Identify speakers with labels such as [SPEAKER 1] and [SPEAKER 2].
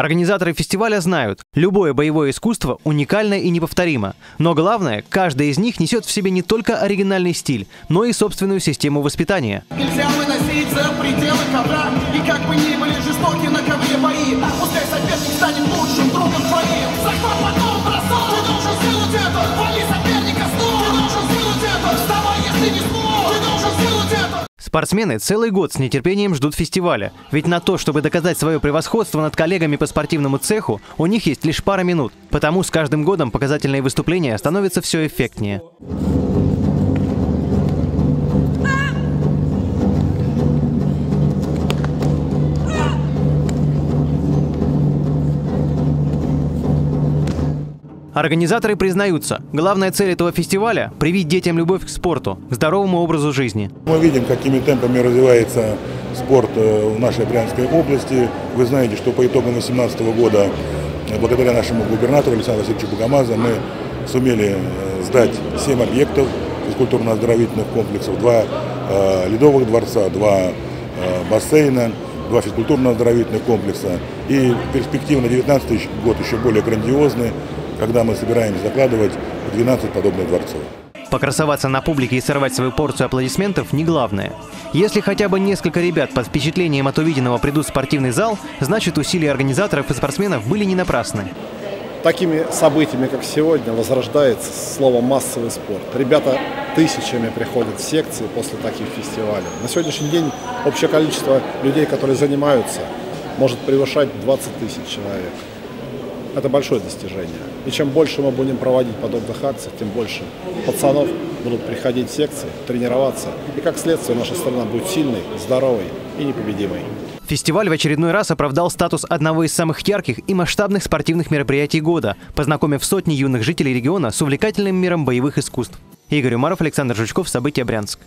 [SPEAKER 1] Организаторы фестиваля знают, любое боевое искусство уникально и неповторимо. Но главное, каждый из них несет в себе не только оригинальный стиль, но и собственную систему воспитания.
[SPEAKER 2] Нельзя выносить за пределы ковра И как бы ни были жестоки на ковре бои Пускай соперник станет лучшим другом твоим Захват потом
[SPEAKER 1] Спортсмены целый год с нетерпением ждут фестиваля. Ведь на то, чтобы доказать свое превосходство над коллегами по спортивному цеху, у них есть лишь пара минут. Потому с каждым годом показательные выступления становятся все эффектнее. Организаторы признаются, главная цель этого фестиваля – привить детям любовь к спорту, к здоровому образу жизни.
[SPEAKER 3] Мы видим, какими темпами развивается спорт э, в нашей Брянской области. Вы знаете, что по итогам 2018 года, э, благодаря нашему губернатору Александру Васильевичу Бугамаза, мы сумели э, сдать 7 объектов физкультурно-оздоровительных комплексов, два ледовых дворца, два бассейна, два физкультурно-оздоровительных комплекса. И перспектива на 2019 год еще более грандиозный, когда мы собираемся закладывать 12 подобных дворцов.
[SPEAKER 1] Покрасоваться на публике и сорвать свою порцию аплодисментов не главное. Если хотя бы несколько ребят под впечатлением от увиденного придут в спортивный зал, значит усилия организаторов и спортсменов были не напрасны.
[SPEAKER 4] Такими событиями, как сегодня, возрождается слово «массовый спорт». Ребята тысячами приходят в секции после таких фестивалей. На сегодняшний день общее количество людей, которые занимаются, может превышать 20 тысяч человек. Это большое достижение. И чем больше мы будем проводить подобных акций, тем больше пацанов будут приходить в секции, тренироваться. И как следствие наша страна будет сильной, здоровой и непобедимой.
[SPEAKER 1] Фестиваль в очередной раз оправдал статус одного из самых ярких и масштабных спортивных мероприятий года, познакомив сотни юных жителей региона с увлекательным миром боевых искусств. Игорь Умаров, Александр Жучков, События Брянск.